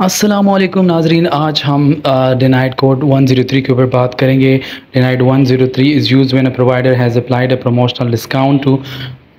अस्सलाम वालेकुम नाजरीन, आज हम डिनाइड कोड 103 के ऊपर बात करेंगे denied 103 is used when a provider has applied a promotional discount to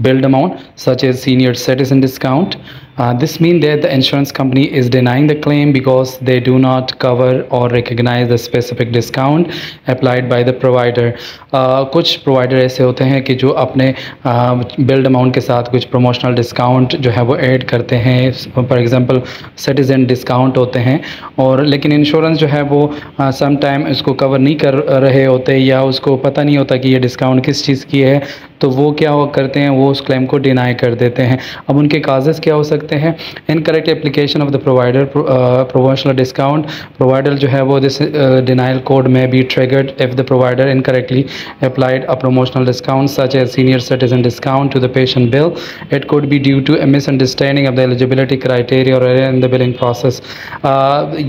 billed amount such as senior citizen discount. Uh, this means that the insurance company is denying the claim because they do not cover or recognize the specific discount applied by the provider. Uh, कुछ provider ऐसे होते हैं कि जो अपने build uh, amount के साथ कुछ प्रमोशनल डिस्काउंट जो है वो ऐड करते हैं। फॉर एग्जांपल सिटीज़न डिस्काउंट होते हैं। और लेकिन इंश्योरेंस जो है वो सम uh, इसको कवर नहीं कर रहे होते या उसको पता नहीं होता कि ये डिस्काउंट किस चीज़ की है तो वो क्या करते हैं? वो उस क्लेम को डिनाई कर देते हैं। अब उनके काजेज़ क्या हो सकते हैं। Incorrect application of the provider promotional discount provider जो है वो दिस डिनाइल कोड में be triggered if the provider incorrectly applied a promotional discount such as senior citizen discount to the patient bill it could be due to misunderstanding of the eligibility criteria or error in the billing process.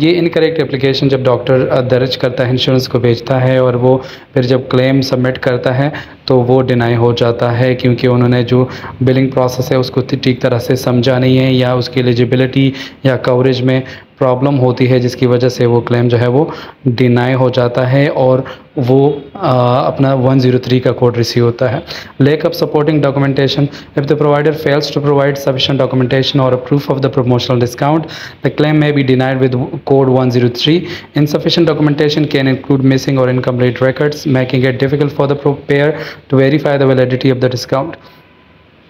ये incorrect application जब doctor uh, दर्ज करता है insurance को भेजता है और वो फिर जब क्लेम सबमिट करता है तो वो डिनाई हो जाता है क्योंकि उन्होंने जो बिलिंग प्रोसेस है उसको ठीक तरह से समझा नहीं है। या उसकी एलिजिबिलिटी या कवरेज में प्रॉब्लम होती है जिसकी वजह से वो क्लेम जो है वो डिनाई हो जाता है और वो आ, अपना 103 का कोड रिसीव होता है। Lack of supporting documentation if the provider fails to provide sufficient documentation और proof of the promotional discount the claim may be denied with code 103 insufficient documentation can include missing or incomplete records making it difficult for the payer to verify the validity of the discount.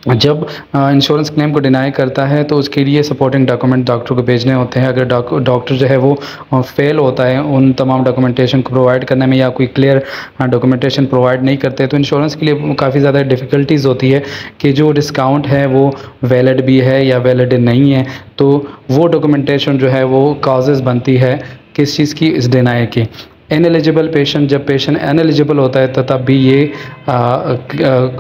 जब insurance claim को deny करता है तो उसके लिए supporting document doctor को भेजने होते हैं। अगर डॉक्टर जो है वो फेल होता है उन तमाम डॉक्यूमेंटेशन को प्रोवाइड करने में या कोई क्लियर डॉक्यूमेंटेशन प्रोवाइड नहीं करते तो इंश्योरेंस के लिए काफ़ी ज़्यादा डिफ़िकल्टीज़ होती है कि जो डिस्काउंट है वो वैलिड भी है या वैलिड नहीं है तो वो डॉक्यूमेंटेशन जो है वो काजेज़ बनती है किस चीज़ की? इस डिनाई की। एलिजिबल पेशेंट जब पेशेंट एलिजिबल होता है तो तब भी ये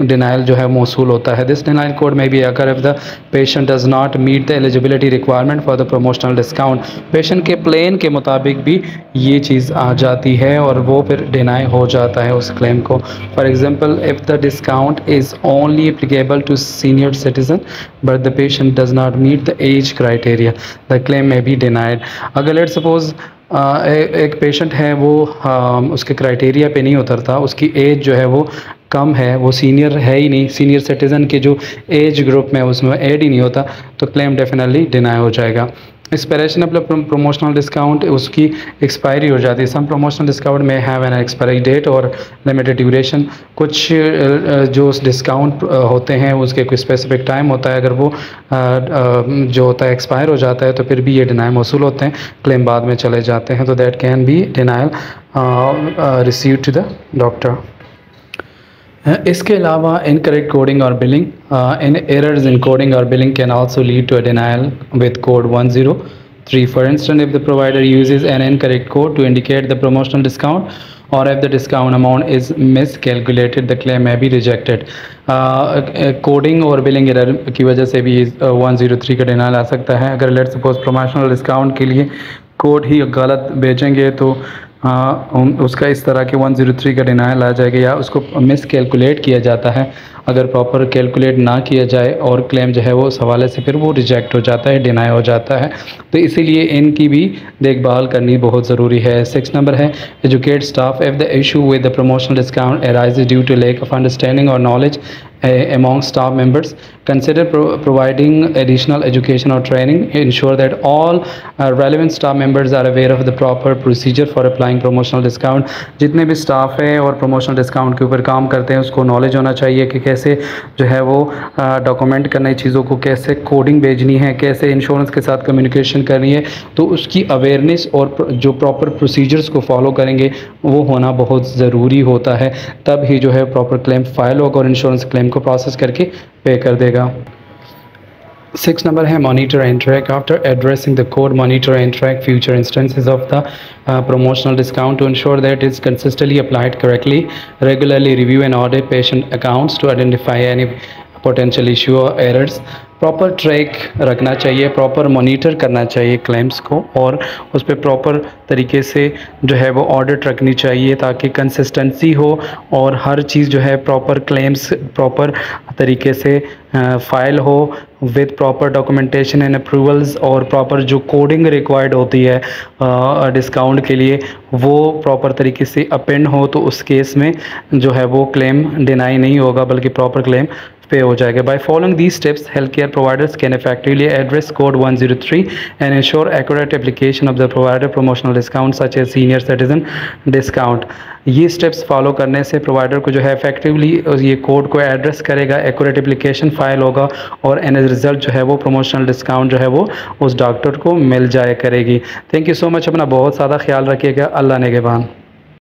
डिनाइल जो है मौसू होता है। दिस डिनाइल कोड में भी अगर if the patient does not meet the eligibility requirement for the promotional discount patient के प्लेन के मुताबिक भी ये चीज़ आ जाती है और वो फिर डिनाई हो जाता है उस क्लेम को। For example if the discount is only applicable to senior citizen but the patient does not meet the age criteria the claim में भी डिनाइड अगर लेट सपोज़ एक पेशेंट है, वो उसके क्राइटेरिया पे नहीं उतरता, उसकी एज जो है वो कम है, वो सीनियर है ही नहीं सीनियर सिटीज़न के जो एज ग्रुप में उसमें ऐड ही नहीं होता तो क्लेम डेफिनेटली डिनाई हो जाएगा। एक्सपायरेशन ऑफ़ प्रमोशनल डिस्काउंट उसकी एक्सपायरी हो जाती है। सम प्रमोशनल डिस्काउंट में हैव एन एक्सपायरी डेट और लिमिटेड ड्यूरेशन कुछ जो डिस्काउंट होते हैं, उसके कोई स्पेसिफिक टाइम होता है। अगर वो जो होता है एक्सपायर हो जाता है तो फिर भी ये डिनाइल मौसू होते हैं। क्लेम बाद में चले जाते हैं। तो that can be denial receive to the doctor इसके अलावा इन इनकरेक्ट कोडिंग और billing in errors in coding और billing can also lead to a denial with code 103 for instant if the provider uses an incorrect code to indicate the promotional discount और if the discount amount is miscalculated the claim may be rejected coding और billing error की वजह से भी one zero three का denial आ सकता है। अगर लेट सपोज़ प्रमोशनल डिस्काउंट के लिए कोड ही गलत भेजेंगे तो हाँ उसका इस तरह के 103 का डिनाइल आ जाएगा या उसको मिस कैलकुलेट किया जाता है। अगर प्रॉपर कैलकुलेट ना किया जाए और क्लेम जो है वो उस हवाले से फिर वो रिजेक्ट हो जाता है डिनाई हो जाता है। तो इसीलिए इनकी भी देखभाल करनी बहुत ज़रूरी है। सिक्स नंबर है educate staff if the issue with the promotional discount arise due to lack of understanding और knowledge among staff members. Consider pro providing additional education or training. Ensure that all uh, relevant staff members are aware of the proper procedure for applying promotional discount. जितने भी staff है और promotional discount के ऊपर काम करते हैं उसको knowledge होना चाहिए कि कैसे जो है वो डॉक्यूमेंट uh, करने चीज़ों को कैसे कोडिंग भेजनी है कैसे इंश्योरेंस के साथ कम्युनिकेशन करनी है तो उसकी अवेयरनेस और जो प्रॉपर प्रोसीजर्स को फॉलो करेंगे वो होना बहुत ज़रूरी होता है तब ही जो है प्रॉपर क्लेम फ़ाइल होगा और इंश्योरेंस क्लेम इनको प्रोसेस करके पे कर देगा। सिक्स नंबर है monitor and track after addressing the code monitor and track future instances of the promotional discount to ensure that is consistently applied correctly regularly review and audit patient accounts to identify any potential issue और errors proper track रखना चाहिए proper monitor करना चाहिए claims को और उस पर proper तरीके से जो है वो ऑडिट रखनी चाहिए ताकि कंसिस्टेंसी हो और हर चीज़ जो है प्रॉपर क्लेम्स प्रॉपर तरीके से फ़ाइल हो with proper documentation and approvals और प्रॉपर जो कोडिंग रिक्वायर्ड होती है डिस्काउंट के लिए वो प्रॉपर तरीके से अपेंड हो तो उस केस में जो है वो क्लेम डिनाई नहीं होगा, बल्कि प्रॉपर क्लेम पे हो जाएगा। By following the steps health care providers can effectively address code 103 and ensure accurate application of the provider promotional discount such as senior citizen discount ये स्टेप्स फॉलो करने से provider को जो है इफेक्टिवली ये कोड को एड्रेस करेगा accurate application file होगा और एन एज रिज़ल्ट जो है वो प्रमोशनल डिस्काउंट जो है वो उस डॉक्टर को मिल जाए करेगी। थैंक यू सो मच अपना बहुत ज़्यादा ख्याल रखिएगा। अल्लाह ने के